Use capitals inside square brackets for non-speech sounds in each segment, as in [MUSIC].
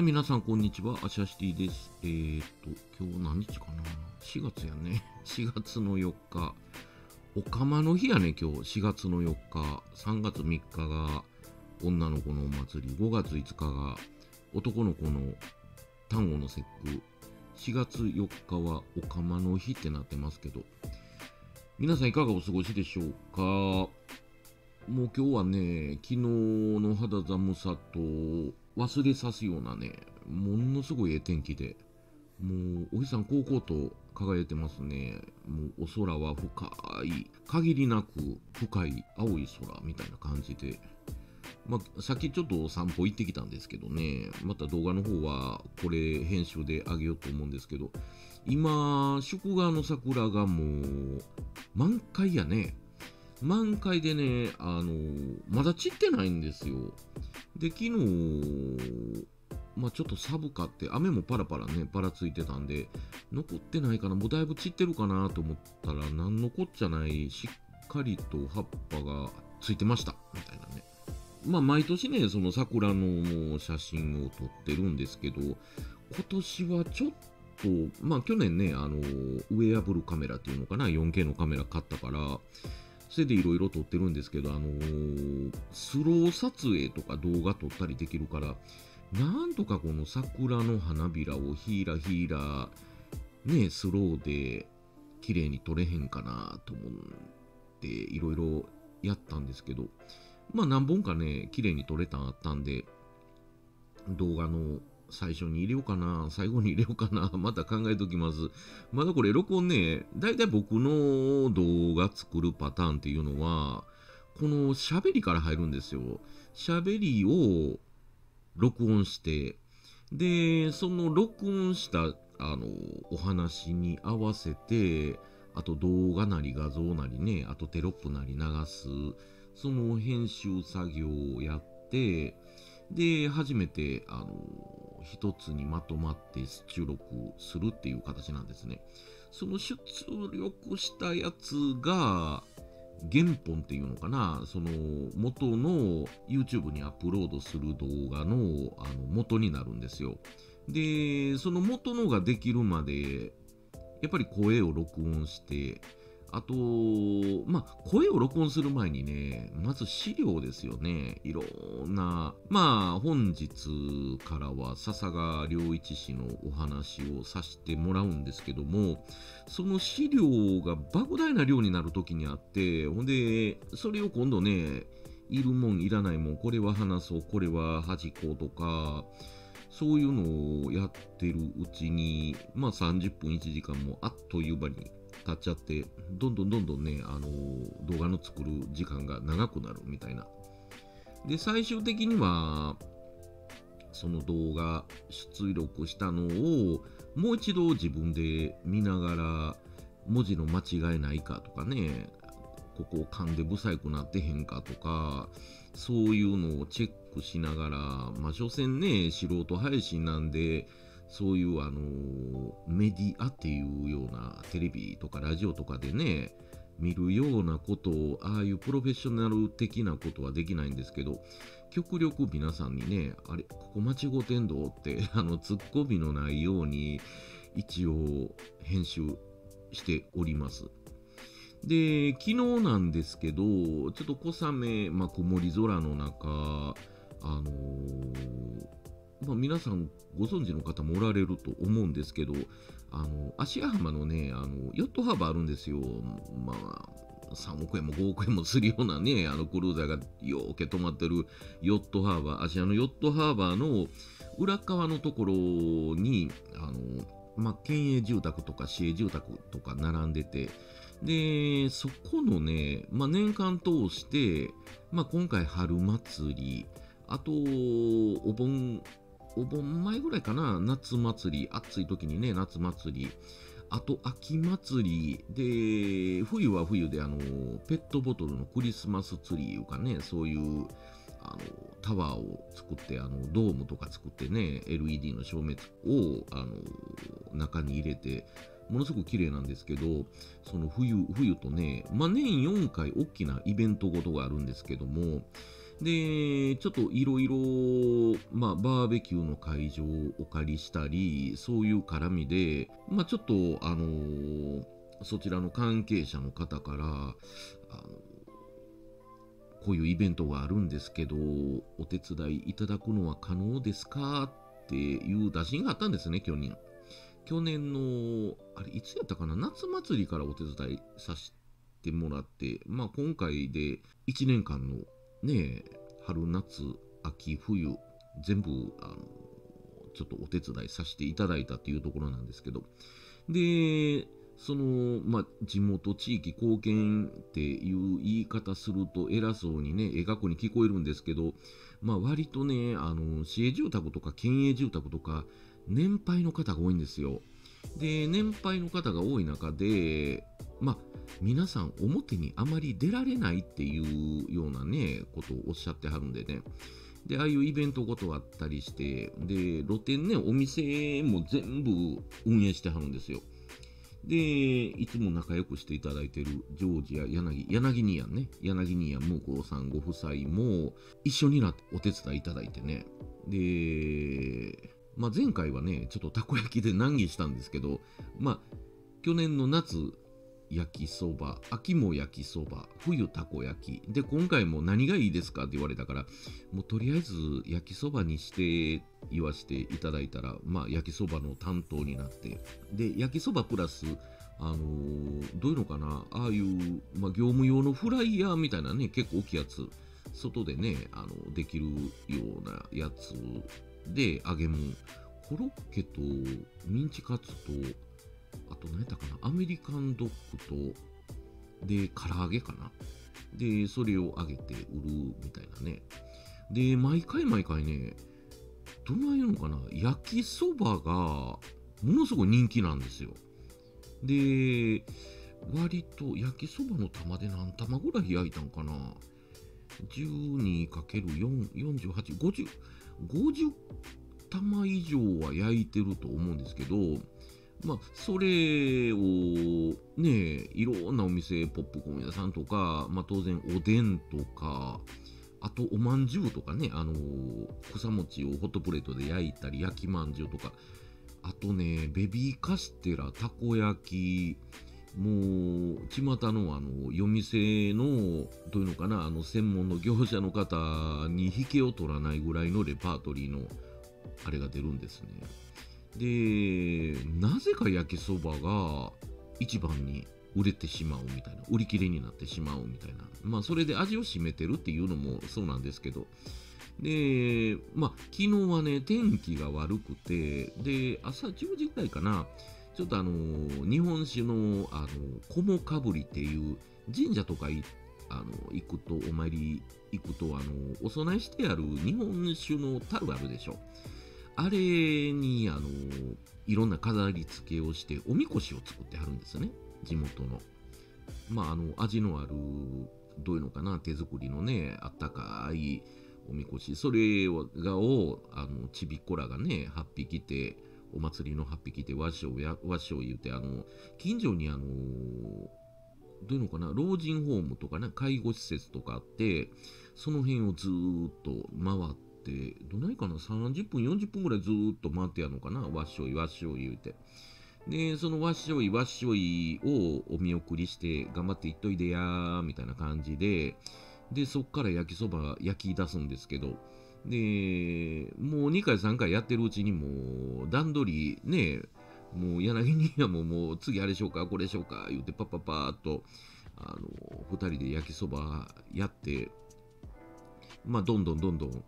はい、皆さん、こんにちは。アシャシティです。えー、っと、今日何日かな ?4 月やね。[LAUGHS] 4月の4日。おかまの日やね、今日。4月の4日。3月3日が女の子のお祭り。5月5日が男の子の端午の節句。4月4日はおかまの日ってなってますけど。皆さんいかがお過ごしでしょうか？もう今日はね、昨日の肌寒さと忘れさすようなね、ものすごいええ天気で、もうお日さんこうこうと輝いてますね。もうお空は深い、限りなく深い青い空みたいな感じで、まあ、さっきちょっと散歩行ってきたんですけどね、また動画の方はこれ編集であげようと思うんですけど、今、宿川の桜がもう満開やね。満開でね、あのまだ散ってないんですよ。で、昨日、まあちょっと寒かって、雨もパラパラね、パラついてたんで、残ってないかな、もうだいぶ散ってるかなと思ったら、なんのこっちゃない、しっかりと葉っぱがついてました、みたいなね。まあ毎年ね、その桜の写真を撮ってるんですけど、今年はちょっと、まあ去年ね、あの、ウェアブルカメラっていうのかな、4K のカメラ買ったから、それでいろいろ撮ってるんですけど、あのー、スロー撮影とか動画撮ったりできるから、なんとかこの桜の花びらをヒーラヒーラ、ね、スローで綺麗に撮れへんかなと思っていろいろやったんですけど、まあ何本かね、綺麗に撮れたんあったんで、動画の最初に入れようかな、最後に入れようかな、[LAUGHS] また考えときます。まだこれ録音ね、だいたい僕の動画作るパターンっていうのは、この喋りから入るんですよ。喋りを録音して、で、その録音した、あの、お話に合わせて、あと動画なり画像なりね、あとテロップなり流す、その編集作業をやって、で、初めて、あの、一つにまとまって出力するっていう形なんですね。その出力したやつが、原本っていうのかな、その元の YouTube にアップロードする動画のあの元になるんですよ。で、その元のができるまで、やっぱり声を録音して、あと、まあ、声を録音する前にね、まず資料ですよね。いろんな、まあ、本日からは笹川良一氏のお話をさせてもらうんですけども、その資料が莫大な量になる時にあって、ほんで、それを今度ね、いるもん、いらないもん、これは話そう、これは恥こうとか、そういうのをやってるうちに、まあ30分1時間もあっという間に経っちゃって、どんどんどんどんね、あの、動画の作る時間が長くなるみたいな。で、最終的には、その動画出力したのをもう一度自分で見ながら文字の間違いないかとかねここ噛んで不細工なってへんかとかそういうのをチェックしながらまあ所詮ね素人配信なんでそういうあのメディアっていうようなテレビとかラジオとかでね見るようなことをああいうプロフェッショナル的なことはできないんですけど極力皆さんにねあれここ間違うてんどって [LAUGHS] あのツッコミのないように一応編集しております。で昨日なんですけどちょっと小雨、まあ、曇り空の中あのーまあ、皆さんご存知の方もおられると思うんですけど、あの、芦屋浜のね、あの、ヨットハーバーあるんですよ。まあ、3億円も5億円もするようなね、あのクルーザーがようけ止まってるヨットハーバー、芦屋のヨットハーバーの裏側のところに、あの、まあ、県営住宅とか市営住宅とか並んでて、で、そこのね、まあ、年間通して、まあ、今回春祭り、あと、お盆お盆前ぐらいかな、夏祭り、暑い時にね、夏祭り、あと秋祭り。で、冬は冬であの、ペットボトルのクリスマスツリーいうかね、そういうあのタワーを作って、あのドームとか作ってね、LED の照明をあの中に入れて、ものすごく綺麗なんですけど、その冬、冬とね、まあ、年4回大きなイベントごとがあるんですけども、で、ちょっといろいろ、まあ、バーベキューの会場をお借りしたり、そういう絡みで、まあ、ちょっと、あのー、そちらの関係者の方から、あのこういうイベントがあるんですけど、お手伝いいただくのは可能ですか？っていう打診があったんですね、去年。去年の、あれ、いつやったかな？夏祭りからお手伝いさせてもらって、まあ今回で1年間のね、春、夏、秋、冬、全部、あの、ちょっとお手伝いさせていただいたっていうところなんですけど、で、その、まあ、地元地域貢献っていう言い方すると偉そうにね、絵学に聞こえるんですけど、まあ、割とね、あの、市営住宅とか県営住宅とか、年配の方が多いんですよ。で、年配の方が多い中で、まあ、皆さん表にあまり出られないっていうようなね、ことをおっしゃってはるんでね。で、ああいうイベントごとあったりして、で、露店ね、お店も全部運営してはるんですよ。で、いつも仲良くしていただいているジョージや柳、柳兄やんね、柳兄や向こうさんご夫妻も一緒になってお手伝いいただいてね。で、まあ、前回はね、ちょっとたこ焼きで難儀したんですけど、まあ、去年の夏、焼きそば、秋も焼きそば、冬たこ焼き。で、今回も何がいいですかって言われたから、もうとりあえず焼きそばにして言わせていただいたら、まあ焼きそばの担当になって、で、焼きそばプラス、あのー、どういうのかな、ああいう、まあ、業務用のフライヤーみたいなね、結構大きいやつ、外でね、あの、できるようなやつで揚げ物、コロッケとミンチカツと、あと何やったかな、アメリカンドッグと、で、唐揚げかな。で、それを揚げて売るみたいなね。で、毎回毎回ね、どないいうのかな、焼きそばがものすごい人気なんですよ。で、割と焼きそばの玉で何玉ぐらい焼いたんかな ?12×4、48、50、50玉以上は焼いてると思うんですけど、まあ、それをね、いろんなお店、ポップコーン屋さんとか、まあ、当然おでんとか、あとおまんじゅうとかね、あのー、草餅をホットプレートで焼いたり、焼きまんじゅうとか、あとね、ベビーカステラ、たこ焼き、もう、巷のあの、夜店の、どういうのかな、あの、専門の業者の方に引けを取らないぐらいのレパートリーの、あれが出るんですね。で、なぜか焼きそばが一番に売れてしまうみたいな、売り切れになってしまうみたいな。まあ、それで味を占めてるっていうのもそうなんですけど、で、まあ、昨日はね、天気が悪くて、で、朝10時ぐらいかな、ちょっとあの、日本酒の、あの、こもかぶりっていう神社とかあの行くと、お参り行くと、あの、お供えしてある日本酒の樽あるでしょ。あれに、あの、いろんな飾り付けをして、おみこしを作ってはるんですね。地元の。まあ、あの、味のある、どういうのかな、手作りのね、あったかいおみこし。それを、あの、ちびっこらがね、8匹て、お祭りの8匹て和尚や、和尚言うて、あの、近所にあの、どういうのかな、老人ホームとかね、介護施設とかあって、その辺をずっと回って、どないかな30分40分ぐらいずっと回ってやるのかなわっしょいわっしょい言うて。でそのわっしょいわっしょいをお見送りして頑張って行っといでやーみたいな感じででそっから焼きそば焼き出すんですけどでもう2回3回やってるうちにもう段取りねもう柳兄やももう次あれしようかこれしようか言うてパッパッパーっとあの2人で焼きそばやってまあどんどんどんどんも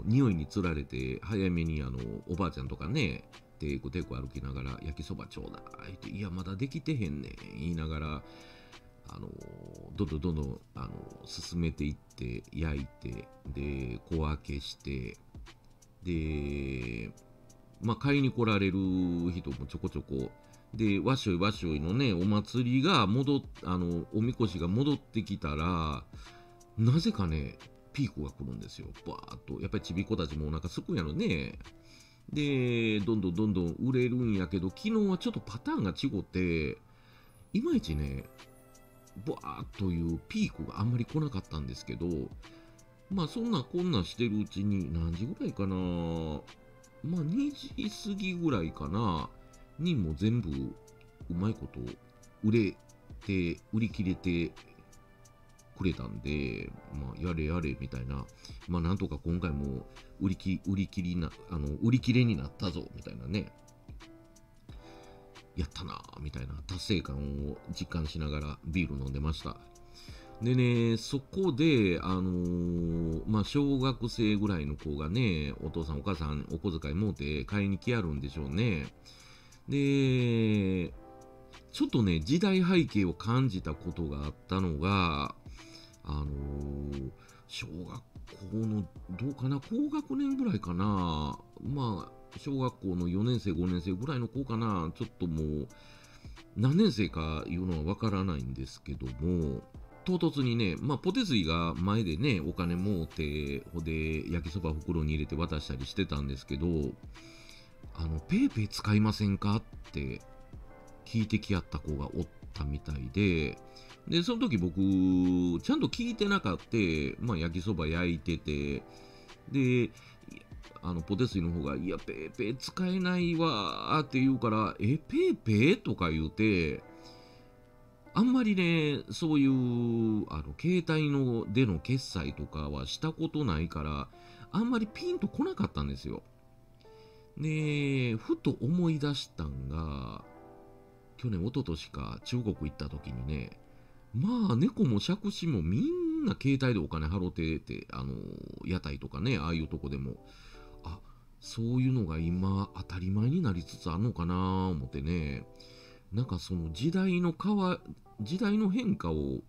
う匂いにつられて早めにあのおばあちゃんとかねテクテク歩きながら焼きそばちょうだいっていやまだできてへんねん言いながらあのどんどんどんどんあの進めていって焼いてで小分けしてでまあ買いに来られる人もちょこちょこでわしょいわしょいのねお祭りが戻っあのおみこしが戻ってきたらなぜかねピークが来るんですよ。バーっと。やっぱりちびっ子たちもお腹すくんやろね。で、どんどんどんどん売れるんやけど、昨日はちょっとパターンが違って、いまいちね、バーっというピークがあんまり来なかったんですけど、まあそんなこんなしてるうちに何時ぐらいかな。まあ2時過ぎぐらいかな。にも全部うまいこと売れて売り切れてくれたんで、まあ、やれやれみたいな、まあ、なんとか今回も売りき売り切りなあの売り切れになったぞみたいなね、やったなみたいな達成感を実感しながらビール飲んでました。でね、そこで、あのー、まあ、小学生ぐらいの子がね、お父さんお母さんお小遣い持って買いに来やるんでしょうね。で、ちょっとね、時代背景を感じたことがあったのが、あのー、小学校の、どうかな、高学年ぐらいかな、まあ、小学校の4年生、5年生ぐらいの子かな、ちょっともう、何年生かいうのはわからないんですけども、唐突にね、まあ、ポテ水が前でね、お金もうて、ほで、焼きそば袋に入れて渡したりしてたんですけど、あの、ペイペイ使いませんかって聞いてきやった子がおったみたいで、で、その時僕、ちゃんと聞いてなかった、まあ、焼きそば焼いてて、で、あの、ポテ水の方が、いや、ペイペイ使えないわって言うから、え、ペイペイとか言うて、あんまりね、そういう、あの、携帯のでの決済とかはしたことないから、あんまりピンと来なかったんですよ。で、ふと思い出したんが、去年、一昨年か中国行った時にね、まあ、猫も杓子もみんな携帯でお金払ってて、あの、屋台とかね、ああいうとこでも、そういうのが今当たり前になりつつあるのかなぁ思ってね、なんかその時代の変わ、時代の変化を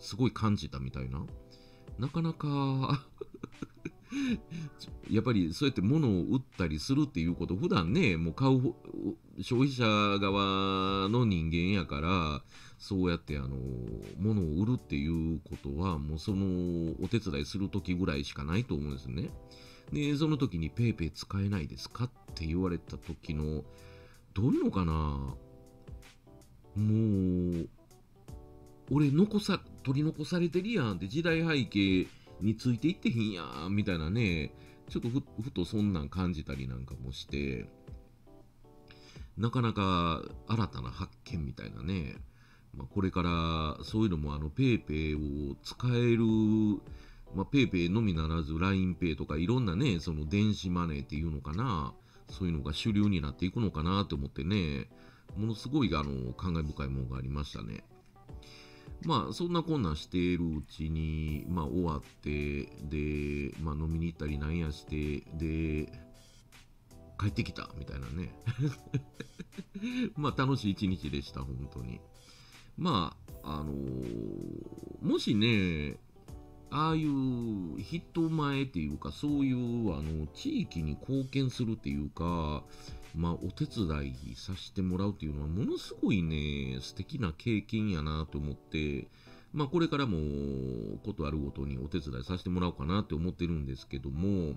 すごい感じたみたいな。なかなか [LAUGHS] やっぱりそうやって物を売ったりするっていうこと普段ねもう買う消費者側の人間やからそうやってあの物を売るっていうことはもうそのお手伝いする時ぐらいしかないと思うんですねでその時に PayPay 使えないですかって言われた時のどういうのかな？もう俺残さ取り残されてるやんって時代背景についていってへんやんみたいなねちょっとふとそんなん感じたりなんかもしてなかなか新たな発見みたいなね、まあ、これからそういうのもあの PayPay を使えるまあ、PayPay のみならず LINEPay とかいろんなね、その電子マネーっていうのかな、そういうのが主流になっていくのかなと思ってね、ものすごいあの感慨深いものがありましたね。まあそんなこんなんしているうちに、まあ終わって、で、まあ飲みに行ったりなんやして、で、帰ってきたみたいなね。[LAUGHS] まあ楽しい一日でした、本当に。まあ、あのー、もしね、ああいう人前っていうか、そういうあの地域に貢献するっていうか、まあ、お手伝いさせてもらうっていうのは、ものすごいね、素敵な経験やなと思って、まあ、これからも、ことあるごとにお手伝いさせてもらおうかなって思ってるんですけども、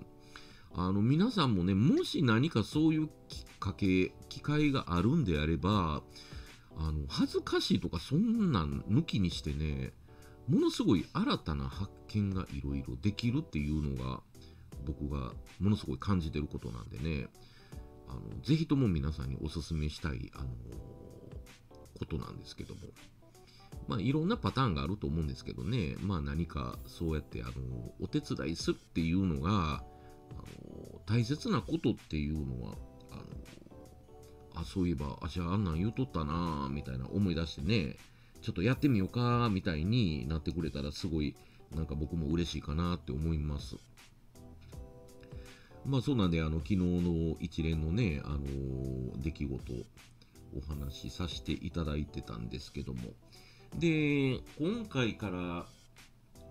あの、皆さんもね、もし何かそういうきっかけ、機会があるんであれば、あの、恥ずかしいとかそんなん抜きにしてね、ものすごい新たな発見がいろいろできるっていうのが、僕がものすごい感じてることなんでね、あのぜひとも皆さんにお勧めしたい、あのことなんですけども。まあ、いろんなパターンがあると思うんですけどね、まあ、何かそうやってあのお手伝いするっていうのがあの大切なことっていうのはあのあそういえばあじゃああんなん言うとったなみたいな思い出してね。ちょっとやってみようかみたいになってくれたらすごいなんか僕も嬉しいかなって思います。まあそうなんで、あの、昨日の一連のね、あのー、出来事、お話しさせていただいてたんですけども。で、今回から、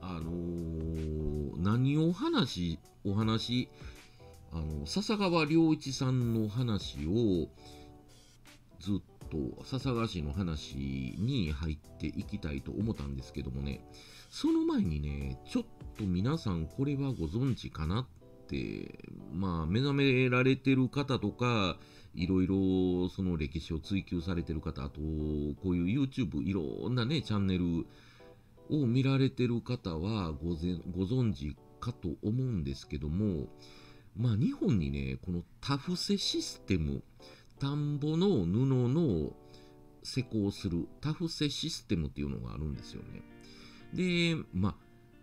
あのー、何を話、お話、あの、笹川良一さんの話を、ずっと笹川市の話に入っていきたいと思ったんですけどもね、その前にね、ちょっと皆さんこれはご存知かなって、まあ、目覚められてる方とか、いろいろその歴史を追求されてる方、あと、こういう YouTube、いろんなね、チャンネルを見られてる方はごぜご存知かと思うんですけども、まあ日本にね、このタフセシステム、田んぼの布の施工するタフセシステムっていうのがあるんですよね。で、まあ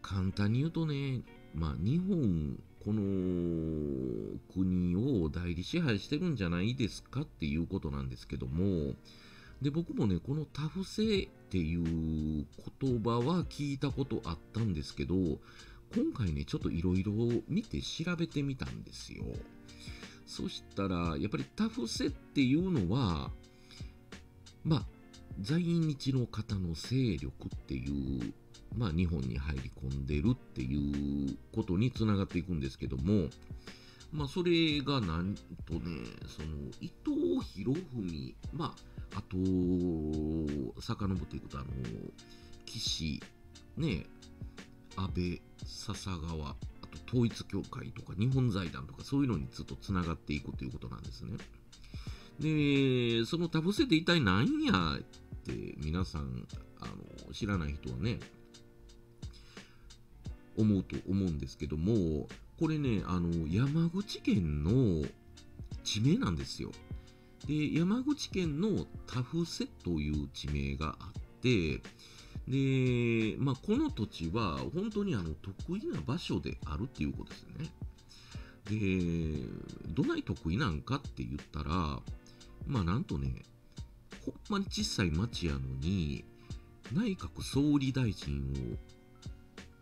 簡単に言うとね、まあ日本、この国を代理支配してるんじゃないですかっていうことなんですけども、で、僕もね、このタフセっていう言葉は聞いたことあったんですけど、今回ね、ちょっといろいろ見て調べてみたんですよ。そしたら、やっぱりタフセっていうのは、まあ、在日の方の勢力っていう、まあ、日本に入り込んでるっていうことにつながっていくんですけども、まあ、それがなんとね、その、伊藤博文、まあ、あと、遡っていくと、あの、岸、ね、安倍、笹川、統一教会とか日本財団とかそういうのにずっとつながっていくということなんですね。で、そのタブセって一体何やって皆さんあの知らない人はね、思うと思うんですけども、これね、あの山口県の地名なんですよ。で、山口県のタフセという地名があって、で、まあ、この土地は本当にあの得意な場所であるっていうことですね。で、どない得意なんかって言ったら、まあなんとね、ほんまに小さい町やのに、内閣総理大臣を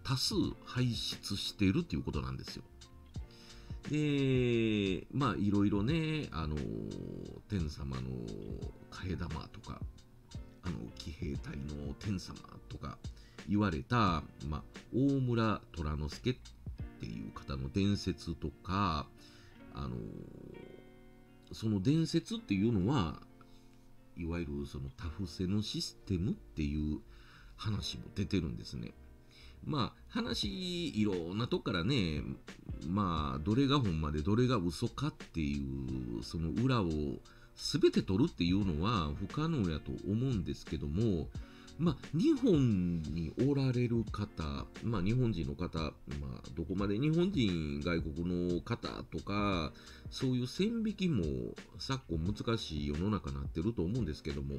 多数輩出してるっていうことなんですよ。で、まあいろいろね、あの、天様の替え玉とか、あの騎兵隊の天様とか言われた、まあ、大村虎之助っていう方の伝説とか、あのその伝説っていうのはいわゆるそのタフセのシステムっていう話も出てるんですね。まあ話いろんなとこからねまあどれがほんまでどれが嘘かっていうその裏を全て取るっていうのは不可能やと思うんですけども、まあ、日本におられる方、まあ、日本人の方、まあ、どこまで日本人、外国の方とか、そういう線引きも昨今難しい世の中になってると思うんですけども、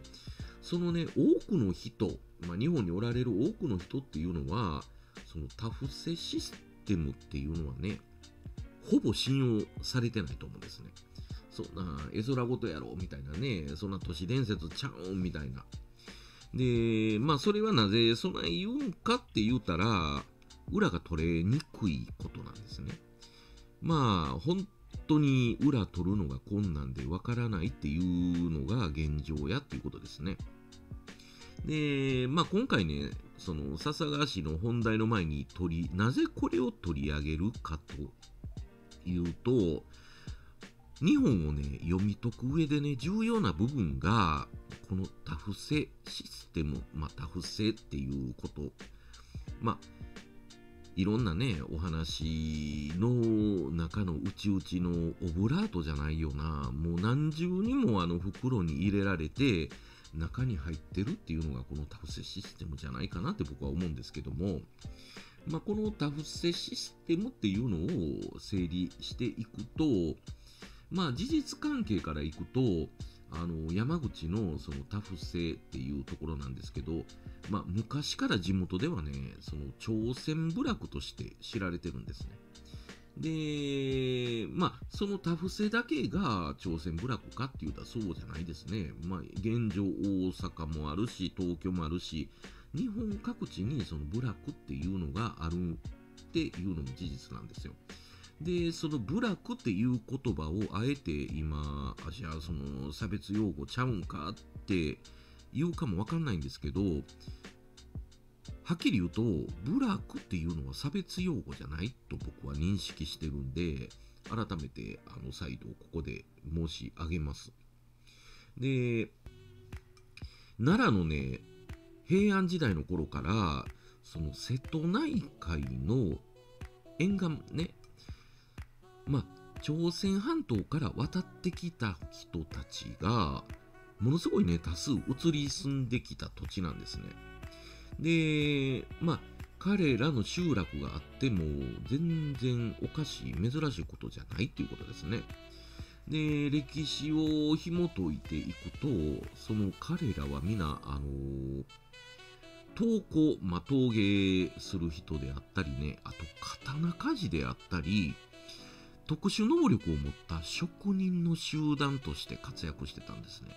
そのね、多くの人、まあ、日本におられる多くの人っていうのは、そのタフセシステムっていうのはね、ほぼ信用されてないと思うんですね。そんな絵空事やろみたいなね、そんな都市伝説ちゃうんみたいな。で、まあそれはなぜそない言うんかって言うたら、裏が取れにくいことなんですね。まあ本当に裏取るのが困難でわからないっていうのが現状やっていうことですね。で、まあ今回ね、その笹川市の本題の前に取り、なぜこれを取り上げるかというと、日本をね、読み解く上でね、重要な部分が、このタフセシステム、まあ、タフセっていうこと、まあ、いろんなね、お話の中の内々のオブラートじゃないような、もう何重にもあの袋に入れられて、中に入ってるっていうのがこのタフセシステムじゃないかなって僕は思うんですけども、まあ、このタフセシステムっていうのを整理していくと、まあ事実関係からいくと、あの山口のそのタフセっていうところなんですけど、まあ、昔から地元ではね、その朝鮮部落として知られてるんですね。で、まあ、そのタフセだけが朝鮮部落かっていうとそうじゃないですね。まあ、現状大阪もあるし、東京もあるし、日本各地にその部落っていうのがあるっていうのも事実なんですよ。で、その部落っていう言葉をあえて今、あじゃあその差別用語ちゃうんかって言うかもわかんないんですけど、はっきり言うと、部落っていうのは差別用語じゃないと僕は認識してるんで、改めてあの再度ここで申し上げます。で、奈良のね、平安時代の頃から、その瀬戸内海の沿岸ね、まあ、朝鮮半島から渡ってきた人たちが、ものすごいね、多数移り住んできた土地なんですね。で、まあ、彼らの集落があっても全然おかしい珍しいことじゃないっていうことですね。で歴史を紐解いていくとその彼らは皆あの投稿、まあ、陶芸する人であったりねあと刀鍛冶であったり特殊能力を持った職人の集団として活躍してたんですね。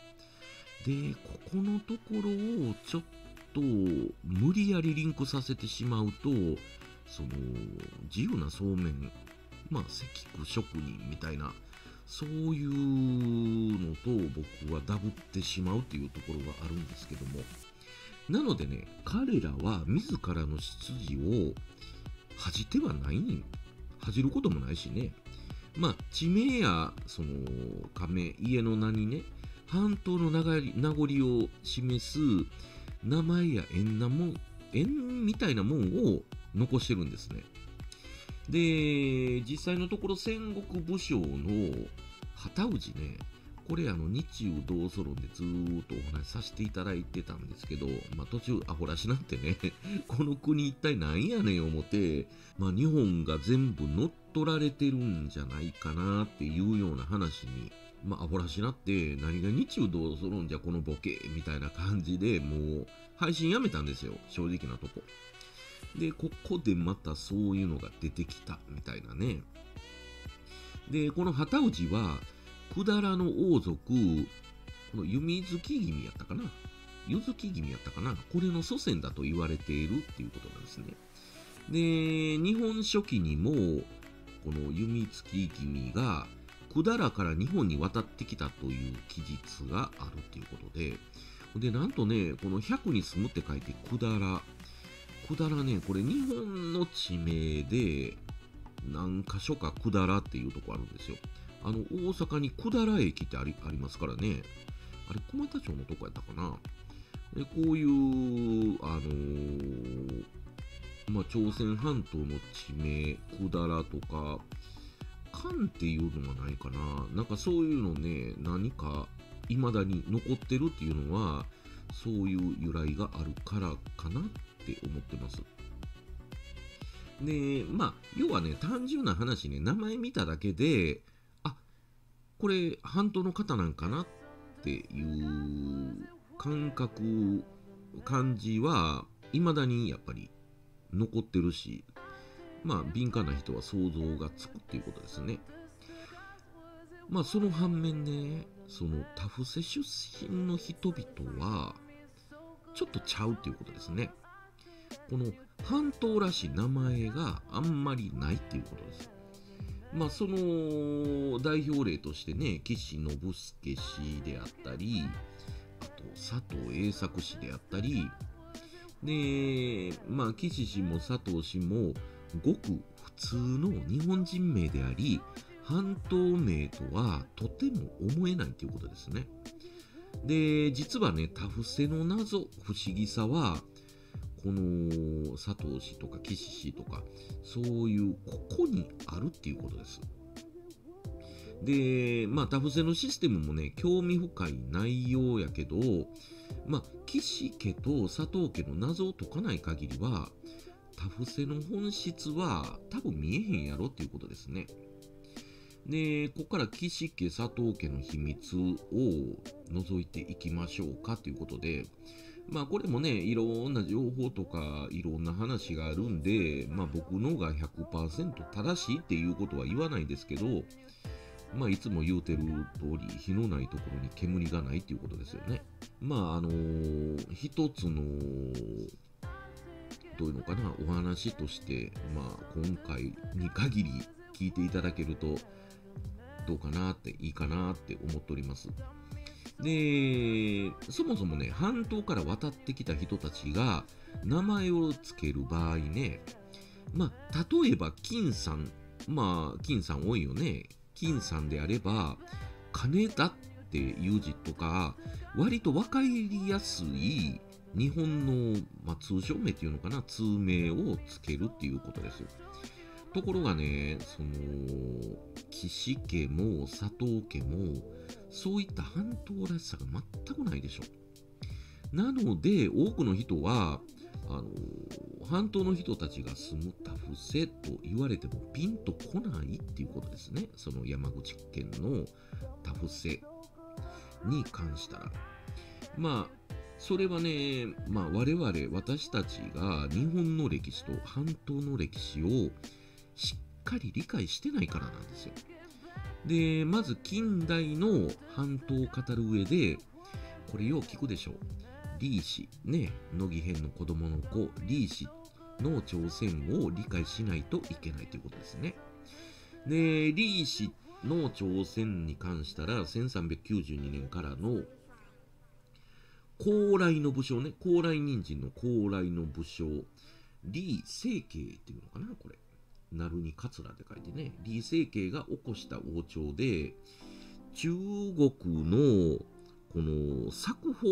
で、ここのところをちょっと無理やりリンクさせてしまうと、その自由なそうめん、まあ、石工職人みたいな、そういうのと僕はダブってしまうっていうところがあるんですけども。なのでね、彼らは自らの出自を恥じてはないん恥じることもないしね、まあ、地名やその仮名、家の名にね、半島の名残を示す名前や縁なもん、縁みたいなもんを残してるんですね。で、実際のところ戦国武将の旗氏ね、これあの日中同祖論でずーっとお話しさせていただいてたんですけど、まあ途中アホらしなってね、[LAUGHS] この国一体何やねん思って、まあ日本が全部乗っ取られてるんじゃないかなっていうような話に、まあアホらしなって何が日中同祖論じゃこのボケみたいな感じでもう配信やめたんですよ、正直なとこ。で、ここでまたそういうのが出てきたみたいなね。で、この旗氏は、百済の王族、この弓月君やったかな？湯月君やったかな？これの祖先だと言われているっていうことなんですね。で、日本書紀にも、この弓月君が、百済から日本に渡ってきたという記述があるっていうことで、で、なんとね、この100に住むって書いて百済。百済ね、これ日本の地名で、何箇所か百済っていうとこあるんですよ。あの、大阪に百済駅ってありありますからね。あれ、駒田町のとこやったかな。でこういう、あのー、まあ、朝鮮半島の地名、百済とか、漢っていうのはないかな。なんかそういうのね、何か未だに残ってるっていうのは、そういう由来があるからかなって思ってます。で、まあ、要はね、単純な話ね、名前見ただけで、これ半島の方なんかなっていう感覚感じは未だにやっぱり残ってるしまあ敏感な人は想像がつくっていうことですね。まあその反面ねそのタフセ出身の人々はちょっとちゃうっていうことですね。この半島らしい名前があんまりないっていうことです。まあ、その代表例としてね、岸信介氏であったり、あと佐藤栄作氏であったり、で、まあ、岸氏も佐藤氏も、ごく普通の日本人名であり、半島名とはとても思えないということですね。で、実はね、タフセの謎、不思議さは、この佐藤氏とか岸氏とか、そういうここにあるっていうことです。で、まあ、タフセのシステムもね、興味深い内容やけど、まあ、岸家と佐藤家の謎を解かない限りは、タフセの本質は多分見えへんやろっていうことですね。で、ここから岸家、佐藤家の秘密を覗いていきましょうかということで、まあこれもね、いろんな情報とかいろんな話があるんで、まあ僕のが100%正しいっていうことは言わないですけど、まあいつも言うてる通り、火のないところに煙がないっていうことですよね。まああのー、一つの、どういうのかな、お話として、まあ今回に限り聞いていただけると、どうかなって、いいかなって思っております。で、そもそもね、半島から渡ってきた人たちが名前を付ける場合ね、まあ、例えば金さん、まあ、金さん多いよね。金さんであれば、金田っていう字とか、割と分かりやすい日本の、まあ、通称名っていうのかな、通名をつけるっていうことですよ。ところがね、その、岸家も佐藤家も、そういった半島らしさが全くないでしょ。なので、多くの人は、あの、半島の人たちが住むタフセと言われてもピンとこないっていうことですね。その山口県のタフセに関したら。まあ、それはね、まあ我々、私たちが日本の歴史と半島の歴史をしっかり理解してないからなんですよ。で、まず近代の半島を語る上で、これよう聞くでしょう。李氏、ね、乃木編の子供の子、李氏の朝鮮を理解しないといけないということですね。で、李氏の朝鮮に関したら、1392年からの高麗の武将ね、高麗人参の高麗の武将、李成慶っていうのかな、これ。なるに桂って書いてね、李成慶が起こした王朝で、中国のこの作法、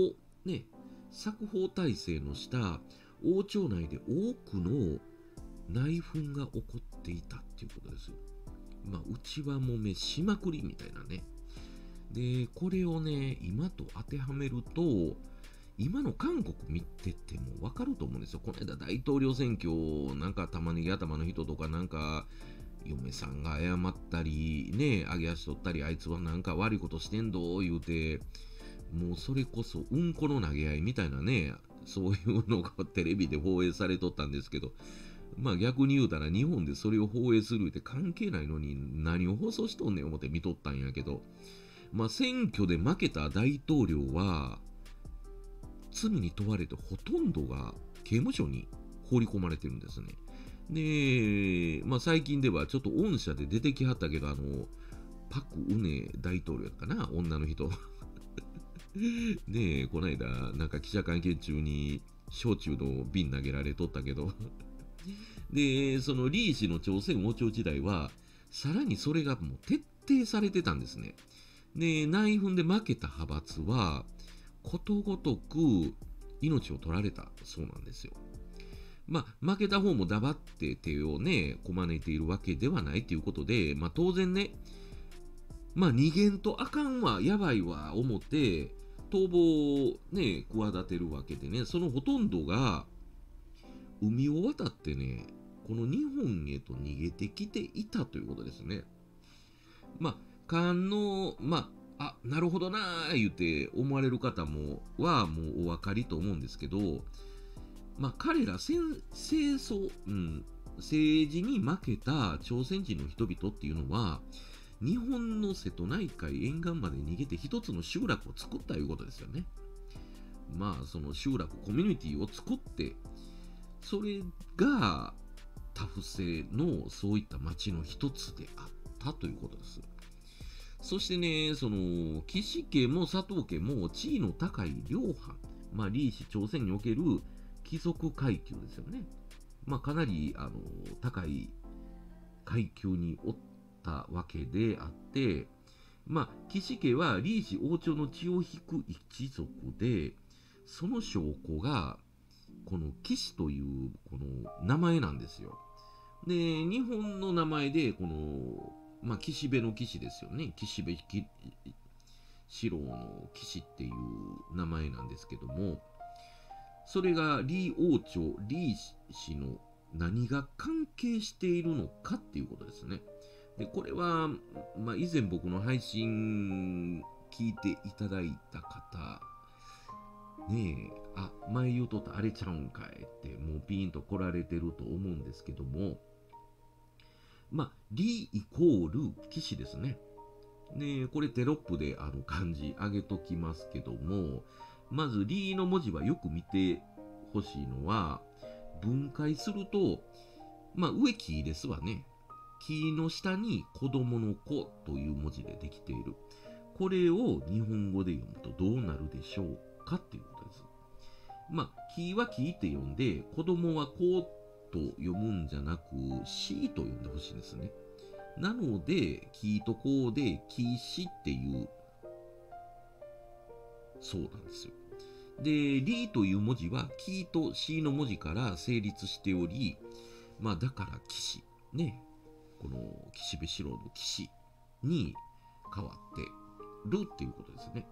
ね、作法体制の下、王朝内で多くの内紛が起こっていたっていうことですよ。まあ、内輪もめしまくりみたいなね。で、これをね、今と当てはめると、今の韓国見ててもわかると思うんですよ。この間大統領選挙、なんか玉ねぎ頭の人とか、なんか、嫁さんが謝ったり、ね、揚げ足取ったり、あいつはなんか悪いことしてんど、言うて、もうそれこそうんこの投げ合いみたいなね、そういうのがテレビで放映されとったんですけど、まあ逆に言うたら日本でそれを放映するって関係ないのに何を放送しとんねん思って見とったんやけど、まあ選挙で負けた大統領は、罪に問われてほとんどが刑務所に放り込まれてるんですね。で、まあ最近ではちょっと恩赦で出てきはったけど、あの、パク・ウネ大統領やったかな、女の人。[LAUGHS] ねえ、こないだ、なんか記者会見中に、焼酎の瓶投げられとったけどで、そのリー氏の朝鮮王朝時代は、さらにそれがもう徹底されてたんですね。で、内紛で負けた派閥は、ことごとく命を取られたそうなんですよ。まあ、負けた方も黙って手をね、こまねているわけではないということで、まあ当然ね、まあ逃げんとあかんわ、やばいわ、思って、逃亡をね、企てるわけでね、そのほとんどが、海を渡ってね、この日本へと逃げてきていたということですね。まあ、官の、まあ、あ、なるほどなー言って思われる方も、はもうお分かりと思うんですけど、まあ、彼ら戦、争、うん、政治に負けた朝鮮人の人々っていうのは、日本の瀬戸内海沿岸まで逃げて一つの集落を作ったということですよね。まあ、その集落、コミュニティを作って、それがタフ性のそういった町の一つであったということです。そしてね、その、岸家も佐藤家も地位の高い両藩、まあ、李氏朝鮮における貴族階級ですよね。まあ、かなり、あの、高い階級におったわけであって、まあ、岸家は李氏王朝の血を引く一族で、その証拠が、この岸というこの名前なんですよ。で、日本の名前で、この、まあ、岸辺の岸ですよね。岸辺四郎の岸っていう名前なんですけども、それが李王朝、李氏の何が関係しているのかっていうことですね。で、これは、まあ、以前僕の配信聞いていただいた方、ねえ、あ、前言うとったあれちゃうんかいって、もうピーンと来られてると思うんですけども、まあ、リイコール騎士ですね。ねこれテロップであの漢字上げときますけども、まずリの文字はよく見てほしいのは、分解すると、まあ、上木ですわね。木の下に子供の子という文字でできている。これを日本語で読むとどうなるでしょうかっていうことです。まあ、木は木って読んで、子供は子と読むんじゃなく、死と読んでほしいんですね。なので、木とこうで、木死っていう、そうなんですよ。で、リという文字は、木と死の文字から成立しており、まあ、だから騎士、ね、この岸辺四郎の騎士に変わってるっていうことですね。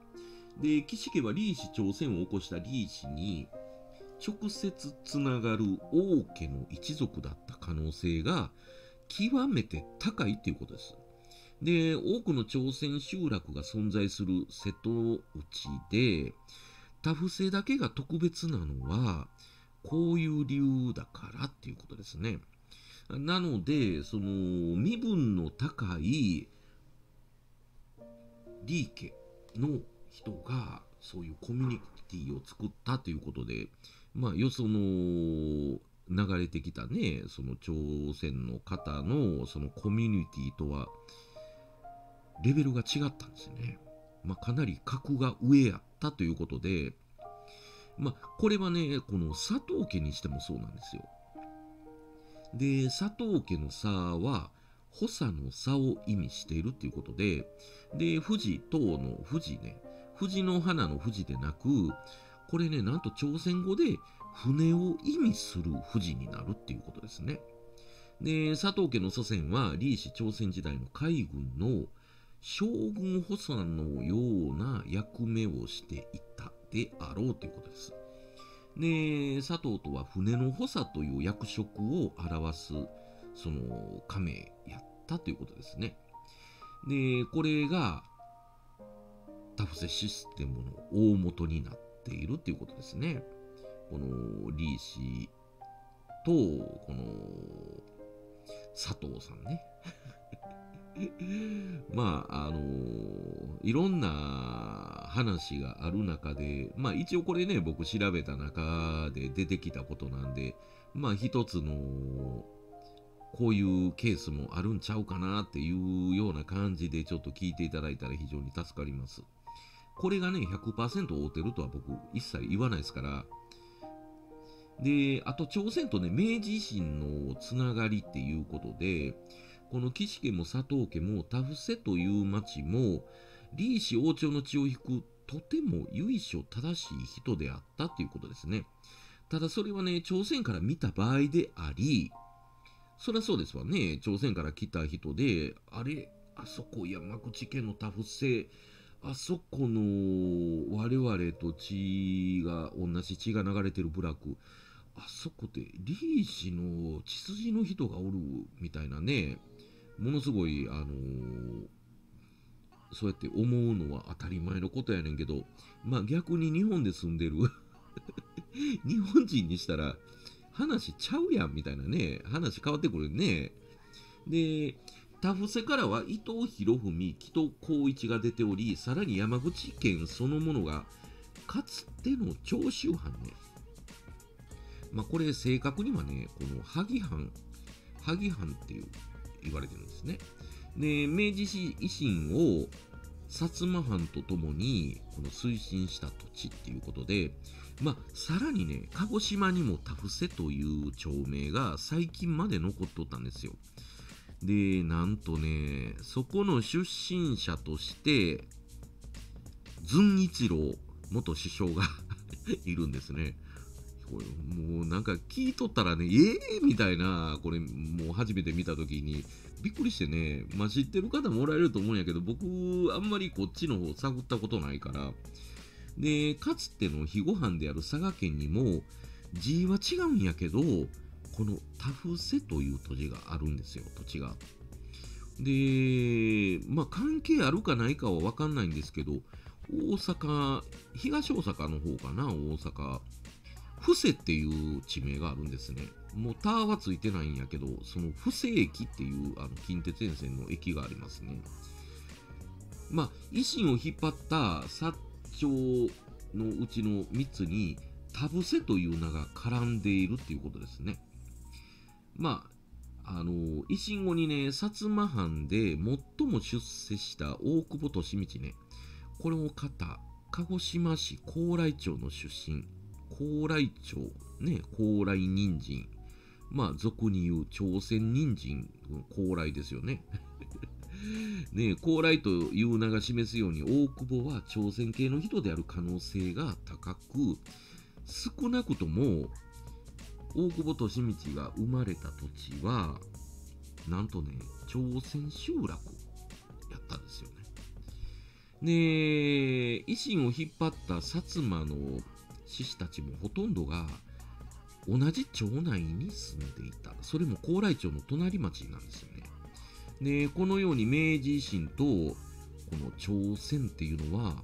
で、岸家は李氏朝鮮を起こした李氏に直接つながる王家の一族だった可能性が極めて高いっていうことです。で、多くの朝鮮集落が存在する瀬戸内で、タフセだけが特別なのは、こういう理由だからっていうことですね。なので、その身分の高いリー家の人がそういうコミュニティを作ったということで、まあ、よその流れてきたね、その朝鮮の方のそのコミュニティとは、レベルが違ったんですね。まあ、かなり格が上やったということで、まあ、これはね、この佐藤家にしてもそうなんですよ。で、佐藤家の差は、補佐の差を意味しているっていうことで、で、富士等の富士ね、富士の花の富士でなく、これね、なんと朝鮮語で船を意味する富士になるっていうことですね。で、佐藤家の祖先は、李氏朝鮮時代の海軍の将軍補佐のような役目をしていたであろうということです。で、佐藤とは船の補佐という役職を表す、その、加盟やったということですね。で、これが、タフセシステムの大元になっているということですね。このリー氏と、この佐藤さんね。[LAUGHS] まあ、あの、いろんな話がある中で、まあ一応これね、僕調べた中で出てきたことなんで、まあ一つの、こういうケースもあるんちゃうかなっていうような感じでちょっと聞いていただいたら非常に助かります。これがね、100%合うてるとは僕一切言わないですから、で、あと朝鮮とね、明治維新のつながりっていうことで、この岸家も佐藤家もタフセという町も、李氏王朝の血を引くとても由緒正しい人であったということですね。ただそれはね、朝鮮から見た場合であり、そりゃそうですわね、朝鮮から来た人で、あれ、あそこ山口県のタフ、あそこの我々と血が、同じ血が流れてる部落、あそこで李氏の血筋の人がおるみたいなね、ものすごい、あのー、そうやって思うのは当たり前のことやねんけど、まあ逆に日本で住んでる [LAUGHS] 日本人にしたら話ちゃうやんみたいなね、話変わってくるね。で、タフセからは伊藤博文、木戸光一が出ており、さらに山口県そのものが、かつての長州藩ね。まあこれ正確にはね、この萩藩、萩藩っていう言われてるんですね。で、明治維新を薩摩藩とともにこの推進した土地っていうことで、まあ、さらにね、鹿児島にもタフセという町名が最近まで残っとったんですよ。で、なんとね、そこの出身者として、ズ一郎元首相が [LAUGHS] いるんですね。これもうなんか聞いとったらね、ええー、みたいな、これもう初めて見た時にびっくりしてね、まあ知ってる方もおられると思うんやけど、僕あんまりこっちの方探ったことないから、で、かつての肥後藩である佐賀県にも字は違うんやけど、このタフセという土地があるんですよ、土地が。で、まあ関係あるかないかはわかんないんですけど、大阪、東大阪の方かな、大阪。布施っていう地名があるんですね。もうターはついてないんやけど、その布施駅っていうあの近鉄沿線の駅がありますね。まあ、維新を引っ張った薩長のうちの3つに、田伏という名が絡んでいるっていうことですね。まあ、あの、維新後にね、薩摩藩で最も出世した大久保利通ね、これを方、鹿児島市高麗町の出身。高麗町、ね、高麗人参。まあ、俗に言う朝鮮人参、高麗ですよね。[LAUGHS] ね高麗という名が示すように、大久保は朝鮮系の人である可能性が高く、少なくとも、大久保利通が生まれた土地は、なんとね、朝鮮集落やったんですよね。で、維新を引っ張った薩摩の志士たちもほとんどが同じ町内に住んでいた。それも高麗町の隣町なんですよね。で、このように明治維新とこの朝鮮っていうのは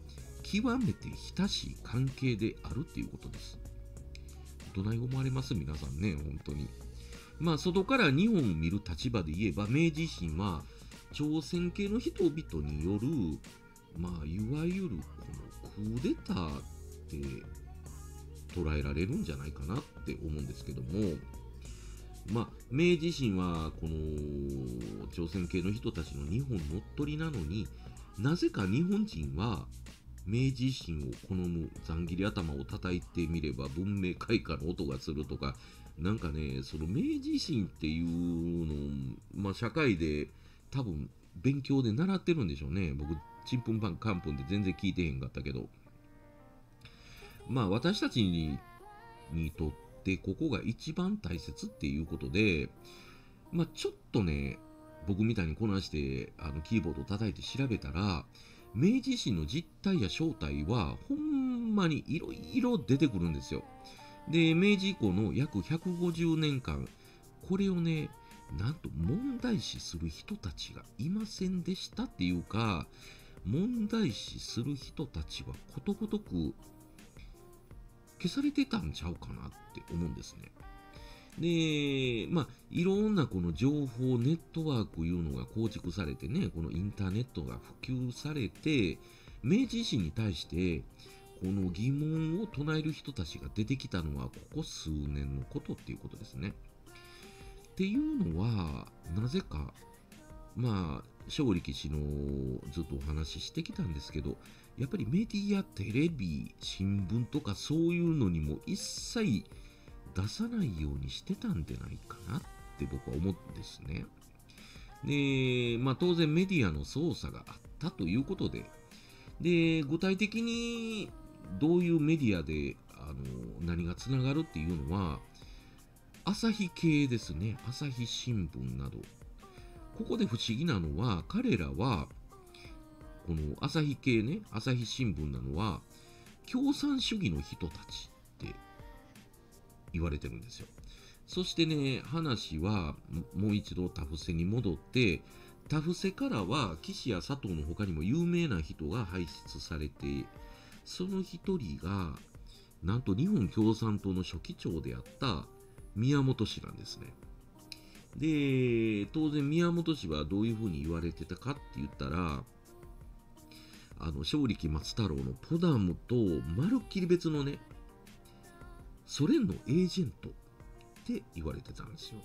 極めて親しい関係であるっていうことです。どない思われます皆さんね、本当に。まあ、外から日本を見る立場で言えば、明治維新は朝鮮系の人々による、まあ、いわゆるこのクーデターって捉えられるんじゃないかなって思うんですけども、まあ、明治維新はこの朝鮮系の人たちの日本乗っ取りなのになぜか日本人は明治維新を好む残切り頭を叩いてみれば文明開化の音がするとかなんかねその明治維新っていうのを、まあ、社会で多分勉強で習ってるんでしょうね。僕ちんぷんぱんかんぷんで全然聞いてへんかったけど。まあ私たちににとってここが一番大切っていうことで、まあちょっとね、僕みたいにこなしてあのキーボードを叩いて調べたら、明治維新の実態や正体はほんまにいろいろ出てくるんですよ。で、明治以降の約150年間、これをね、なんと問題視する人たちがいませんでしたっていうか、問題視する人たちはことごとく消されてたんちゃうかなって思うんですね。で、まあ、いろんなこの情報ネットワークいうのが構築されてね、このインターネットが普及されて、明治維新に対して、この疑問を唱える人たちが出てきたのは、ここ数年のことっていうことですね。っていうのは、なぜか、まあ、勝力氏のずっとお話ししてきたんですけど、やっぱりメディア、テレビ、新聞とかそういうのにも一切出さないようにしてたんじゃないかなって僕は思うんですね。で、まあ当然メディアの操作があったということで、で、具体的にどういうメディアであの何がつながるっていうのは、朝日系ですね。朝日新聞など。ここで不思議なのは、彼らはこの朝日系ね、朝日新聞なのは、共産主義の人たち言われてるんですよ。そしてね、話はもう一度タフセに戻って、タフセからは岸や佐藤の他にも有名な人が輩出されて、その一人が、なんと日本共産党の書記長であった宮本氏なんですね。で、当然宮本氏はどういうふうに言われてたかって言ったら、あの勝力松太郎のポダムとまるっきり別のねソ連のエージェントって言われてたんですよ。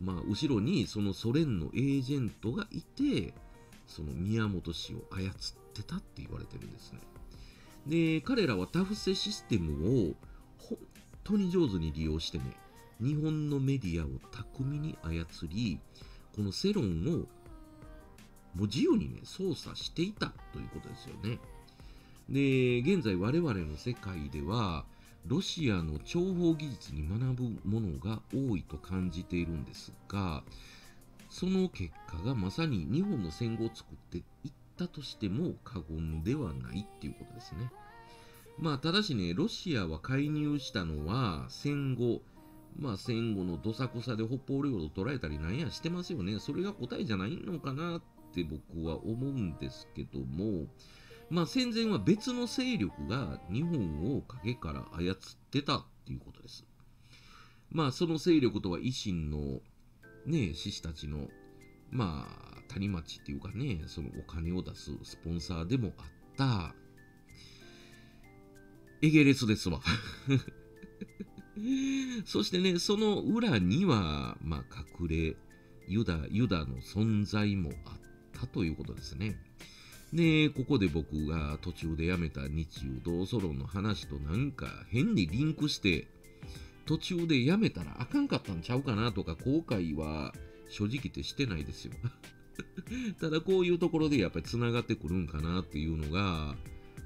まあ後ろにそのソ連のエージェントがいてその宮本氏を操ってたって言われてるんですね。で彼らはタフセシステムを本当に上手に利用してね日本のメディアを巧みに操りこの世論をもう自由にね、操作していたということですよね。で、現在我々の世界では、ロシアの諜報技術に学ぶものが多いと感じているんですが、その結果がまさに日本の戦後を作っていったとしても過言ではないっていうことですね。まあ、ただしね、ロシアは介入したのは戦後、まあ戦後のどさこさで北方領土取られたりなんやしてますよね。それが答えじゃないのかなって僕は思うんですけども、まあ戦前は別の勢力が日本を影から操ってたっていうことです。まあその勢力とは維新のね、志士たちの、まあ谷町っていうかね、そのお金を出すスポンサーでもあった、エゲレスですわ。[LAUGHS] そしてね、その裏には、まあ、隠れユダ、ユダの存在もあったということですね。で、ここで僕が途中でやめた日中同ソロの話となんか変にリンクして、途中でやめたらあかんかったんちゃうかなとか後悔は正直言ってしてないですよ。[LAUGHS] ただこういうところでやっぱり繋がってくるんかなっていうのが、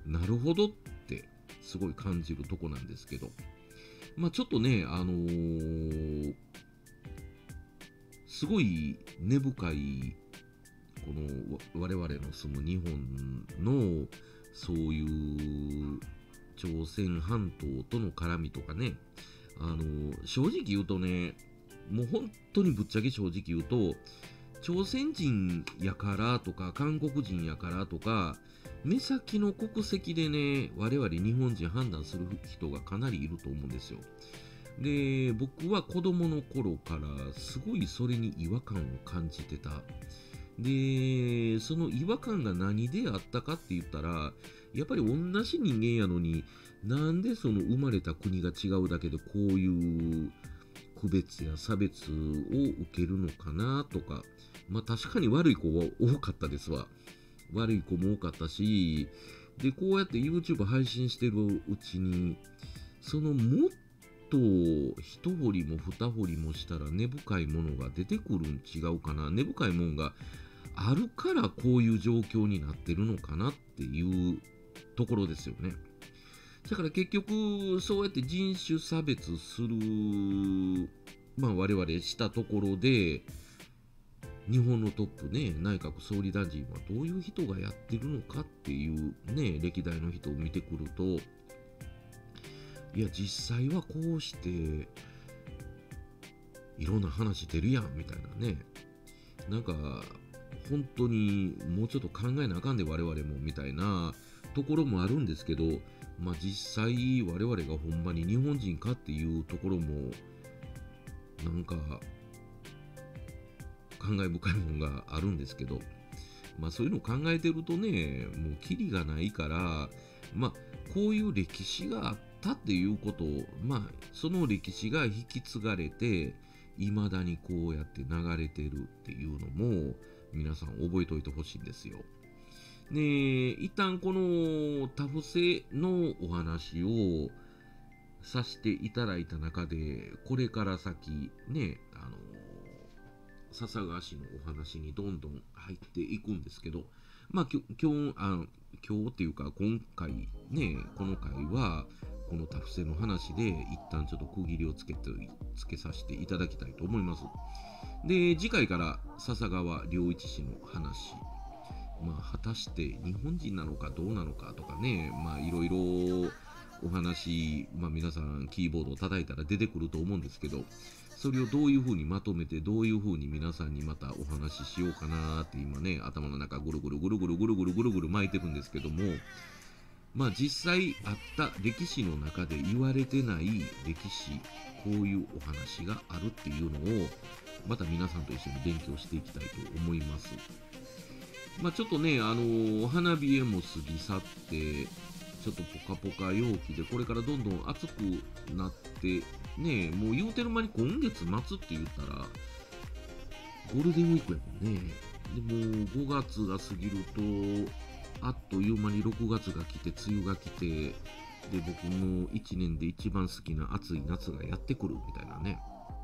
なるほどってすごい感じるとこなんですけど。まあちょっとね、あのー、すごい根深いこの我々の住む日本のそういう朝鮮半島との絡みとかねあの正直言うとねもう本当にぶっちゃけ正直言うと朝鮮人やからとか韓国人やからとか目先の国籍でね我々日本人判断する人がかなりいると思うんですよ。で僕は子供の頃からすごいそれに違和感を感じてた。でその違和感が何であったかって言ったらやっぱり同じ人間やのになんでその生まれた国が違うだけでこういう区別や差別を受けるのかなとかまあ確かに悪い子は多かったですわ。悪い子も多かったしでこうやって YouTube 配信してるうちにそのもっと一掘りも二掘りもしたら根深いものが出てくるん違うかな。根深いものがあるからこういう状況になってるのかなっていうところですよね。だから結局そうやって人種差別する、まあ、我々したところで日本のトップね内閣総理大臣はどういう人がやってるのかっていうね歴代の人を見てくるといや実際はこうしていろんな話出るやんみたいなねなんか本当にもうちょっと考えなあかんで我々もみたいなところもあるんですけどまあ実際我々がほんまに日本人かっていうところもなんか感慨深いものがあるんですけどまあそういうのを考えてるとねもうキリがないからまあこういう歴史があったっていうことをまあその歴史が引き継がれて未だにこうやって流れてるっていうのも皆さん覚えておいてほしいんですよ。で、一旦このタフセのお話をさせていただいた中で、これから先ね、あの、笹川氏のお話にどんどん入っていくんですけど、まあ今日、あの今日っていうか今回ね、この回は、このタフセの話で一旦ちょっと区切りをつけて、つけさせていただきたいと思います。で、次回から笹川良一氏の話、まあ、果たして日本人なのかどうなのかとかね、まあ、いろいろお話、まあ、皆さんキーボードを叩いたら出てくると思うんですけど、それをどういうふうにまとめて、どういうふうに皆さんにまたお話ししようかなって今ね、頭の中ぐるぐるぐるぐるぐるぐるぐるぐる巻いてるんですけども、まあ実際あった歴史の中で言われてない歴史、こういうお話があるっていうのを、また皆さんと一緒に勉強していきたいと思います。まあ、ちょっとね、あのー、花冷えも過ぎ去って、ちょっとポカポカ陽気で、これからどんどん暑くなって、ね、もう言うてる間に今月末って言ったら、ゴールデンウィークやもんね。でも5月が過ぎると、あっという間に6月が来て、梅雨が来て、で、僕の1年で一番好きな暑い夏がやってくるみたいなね。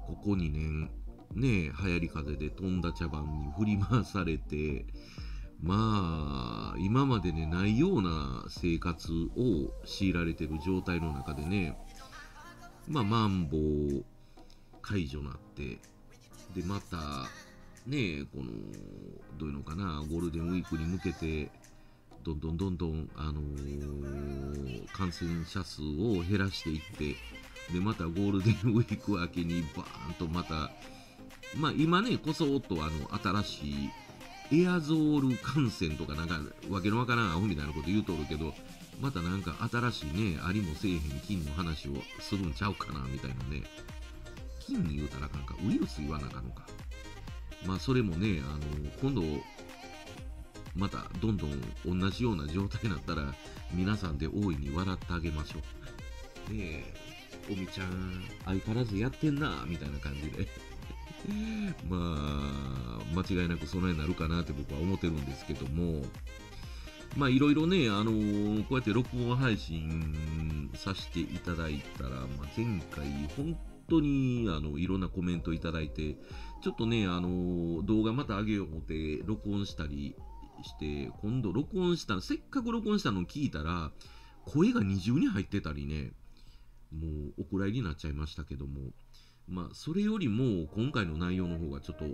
ここ2年、ね、流行り風で飛んだ茶番に振り回されて、まあ、今までね、ないような生活を強いられてる状態の中でね、まあ、マンボウ解除なって、で、また、ね、この、どういうのかな、ゴールデンウィークに向けて、どんどんどんどん、あのー、感染者数を減らしていって、で、またゴールデンウィーク明けにバーンとまた、まあ今ね、こそっとあの、新しいエアゾール感染とかなんか、わけのわからんアホみたいなこと言うとるけど、またなんか新しいね、ありもせえへん菌の話をするんちゃうかな、みたいなね。菌に言うたらあかんか、ウイルス言わなあかんのか。まあそれもね、あの、今度、またどんどん同じような状態になったら、皆さんで大いに笑ってあげましょう。ねえ、おみちゃん、相変わらずやってんな、みたいな感じで。[LAUGHS] まあ、間違いなく備えになるかなって僕は思ってるんですけども、まあいろいろね、あのー、こうやって録音配信させていただいたら、まあ、前回本当にあのいろんなコメントいただいて、ちょっとね、あのー、動画また上げよう思って録音したりして、今度録音した、せっかく録音したのを聞いたら、声が二重に入ってたりね、もうお蔵入りになっちゃいましたけども、まあ、それよりも今回の内容の方がちょっと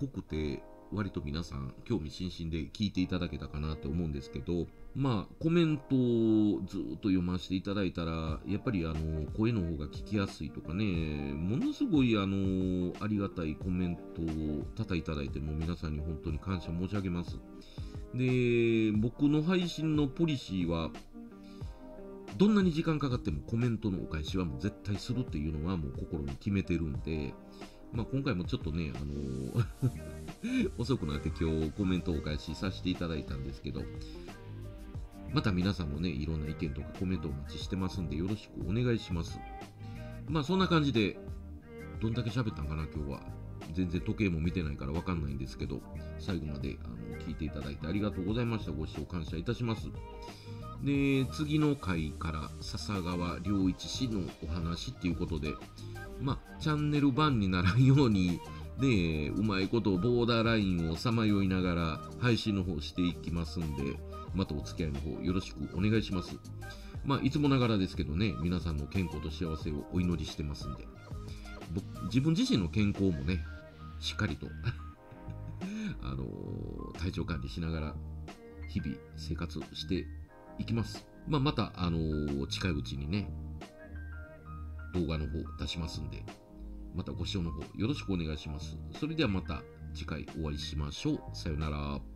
濃くて割と皆さん興味津々で聞いていただけたかなと思うんですけど、まあ、コメントをずっと読ませていただいたら、やっぱりあの声の方が聞きやすいとかね、ものすごいあのありがたいコメントをたたいただいて、も皆さんに本当に感謝申し上げます。で、僕の配信のポリシーは、どんなに時間かかってもコメントのお返しはもう絶対するっていうのはもう心に決めてるんで、まあ、今回もちょっとね、あのー [LAUGHS] 遅くなって今日コメントをお返しさせていただいたんですけど、また皆さんもね、いろんな意見とかコメントお待ちしてますんで、よろしくお願いします。まあ、そんな感じで、どんだけ喋ったんかな、今日は。全然時計も見てないからわかんないんですけど、最後まであの聞いていただいてありがとうございました。ご視聴感謝いたします。で、次の回から笹川良一氏のお話っていうことで、チャンネル版にならんように、ね、うまいことボーダーラインをさまよいながら配信の方していきますんで、またお付き合いの方よろしくお願いします。まあ、いつもながらですけどね、皆さんの健康と幸せをお祈りしてますんで、自分自身の健康もね、しっかりと [LAUGHS] あのー、体調管理しながら、日々生活していきます。まあ、また、あのー、近いうちにね、動画の方出しますんで、またご視聴の方よろしくお願いします。それではまた次回お会いしましょう。さよなら。